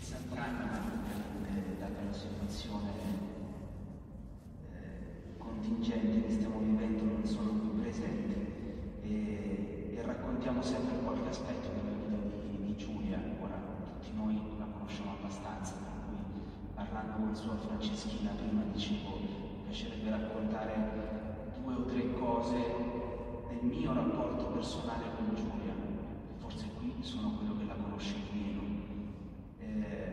Sant'Anna, ovviamente, data la situazione eh, contingente che stiamo vivendo, non sono più presenti e, e raccontiamo sempre qualche aspetto della vita di, di Giulia. Ora tutti noi la conosciamo abbastanza, per cui parlando con Sua Franceschina prima dicevo, mi piacerebbe raccontare due o tre cose del mio rapporto personale con Giulia. Forse qui sono quello che la conosce di meno. Eh,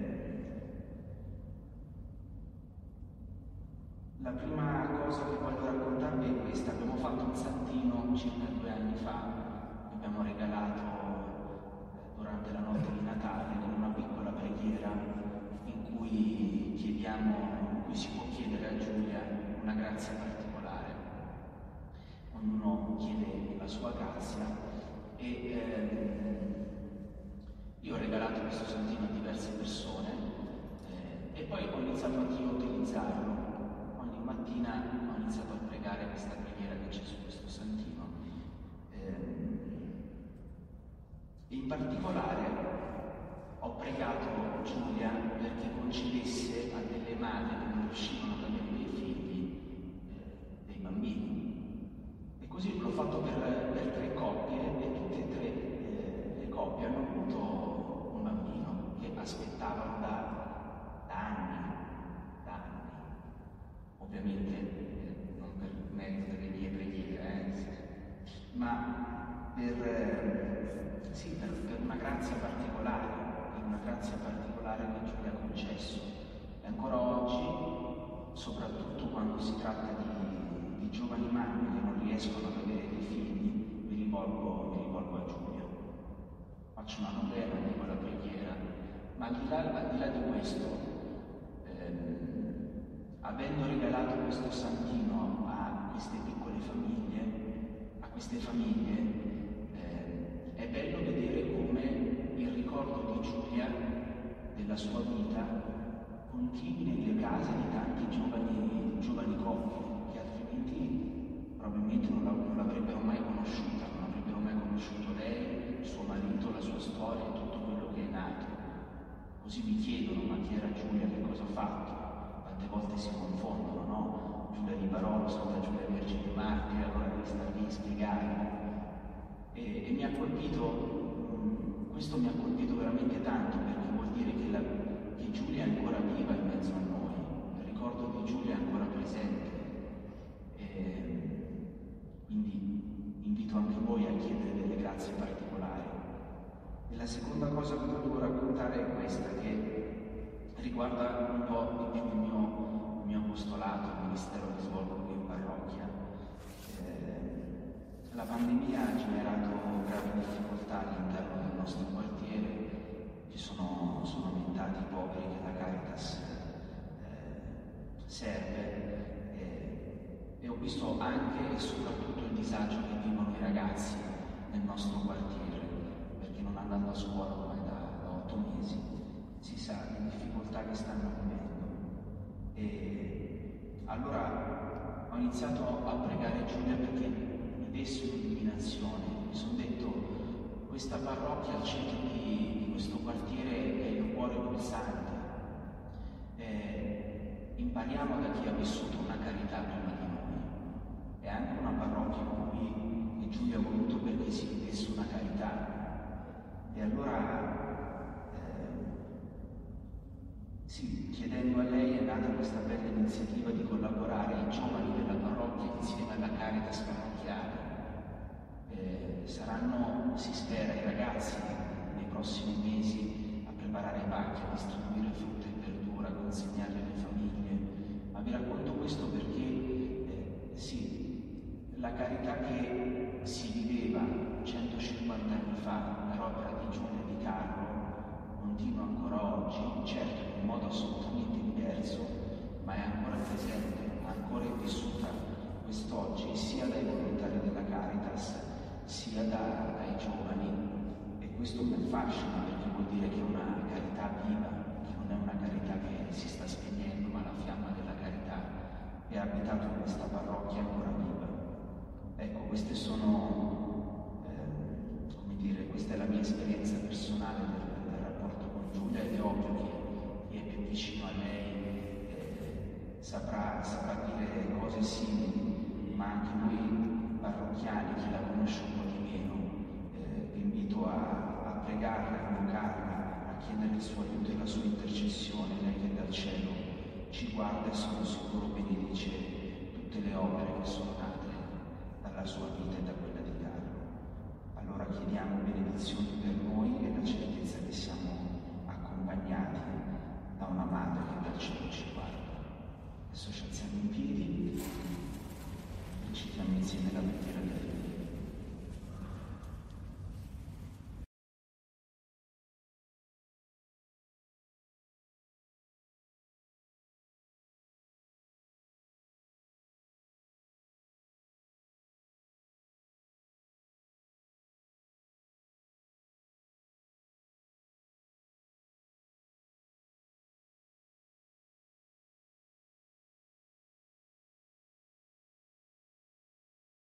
la prima cosa che voglio raccontarvi è questa. Abbiamo fatto un santino circa due anni fa, abbiamo regalato eh, durante la notte di Natale con una piccola preghiera in cui chiediamo, in cui si può chiedere a Giulia una grazia particolare. Ognuno chiede la sua grazia e eh, io ho regalato questo santino a diverse persone eh, e poi ho iniziato anch'io a utilizzarlo. Ogni mattina ho iniziato a pregare questa preghiera che c'è su questo santino. Eh, in particolare ho pregato Giulia perché concedesse a delle madri che non riuscivano ad avere dei figli eh, dei bambini. E così l'ho fatto per, per tre coppie e tutte e tre eh, le coppie hanno avuto un bambino che aspettavano da, da anni, da anni. Ovviamente eh, non per mezzo delle mie preghiere, eh, ma per, eh, sì, per, per una grazia particolare una grazia particolare che Giulia ha concesso. E ancora oggi, soprattutto quando si tratta di, di giovani mamme che non riescono ad avere dei figli, mi rivolgo, mi rivolgo a Giulia. Faccio una novella, dico la preghiera, ma al di là, al di, là di questo, ehm, avendo regalato questo santino a queste piccole famiglie, a queste famiglie, eh, è bello vedere come il ricordo di Giulia, della sua vita, continui nelle case di tanti giovani, giovani coppie che altrimenti probabilmente non, la, non l'avrebbero mai conosciuta, non avrebbero mai conosciuto lei, suo marito, la sua storia e tutto quello che è nato. Così mi chiedono, ma chi era Giulia, che cosa ha fatto? Tante volte si confondono, no? Giulia di Barolo, Santa Giulia Vergine Martire, allora devi lì a spiegare. E, e mi ha colpito questo mi ha colpito veramente tanto perché vuol dire che, la, che Giulia è ancora viva in mezzo a noi, il ricordo di Giulia è ancora presente. E quindi invito anche voi a chiedere delle grazie particolari. E la seconda cosa che volevo raccontare è questa, che riguarda serve eh, e ho visto anche e soprattutto il disagio che vivono i ragazzi nel nostro quartiere, perché non andando a scuola ormai da, da otto mesi si sa le difficoltà che stanno vivendo. E allora ho iniziato a pregare Giulia perché mi desse un'illuminazione, mi sono detto questa parrocchia al centro di, di questo quartiere è il cuore pulsante. Impariamo da chi ha vissuto una carità prima di noi. È anche una parrocchia in cui Giulia ha voluto perché si vivesse una carità. E allora, eh, sì, chiedendo a lei è nata questa bella iniziativa di collaborare ai giovani della parrocchia insieme alla Caritas parrocchiale eh, saranno, si spera, i ragazzi nei prossimi mesi a preparare i pacchi, a distribuire frutta e verdura, a consegnarli alle famiglie. Ma vi racconto questo perché eh, sì, la carità che si viveva 150 anni fa per opera di Giulia e di Carlo continua ancora oggi, certo in un modo assolutamente diverso, ma è ancora presente, ancora è vissuta quest'oggi sia dai volontari della Caritas sia da, dai giovani e questo mi affascina perché vuol dire che è una carità viva, che non è una carità che si sta spegnendo, ma la fiamma della carità è abitato in questa parrocchia ancora viva. Ecco, queste sono, eh, come dire, questa è la mia esperienza personale del, del rapporto con Giulia ed è ovvio che è vicino a lei eh, saprà, saprà dire cose simili, ma anche noi parrocchiani, chi un po' di meno, eh, vi invito a, a pregarla, a invocarla, a chiedere il suo aiuto e la sua intercessione, lei che dal cielo ci guarda e sono sicuro 姐妹。